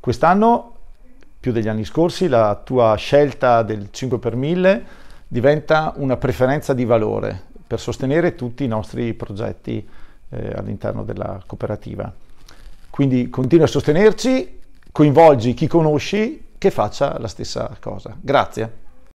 Quest'anno, più degli anni scorsi, la tua scelta del 5 per 1000 diventa una preferenza di valore per sostenere tutti i nostri progetti eh, all'interno della cooperativa. Quindi continua a sostenerci, coinvolgi chi conosci che faccia la stessa cosa. Grazie.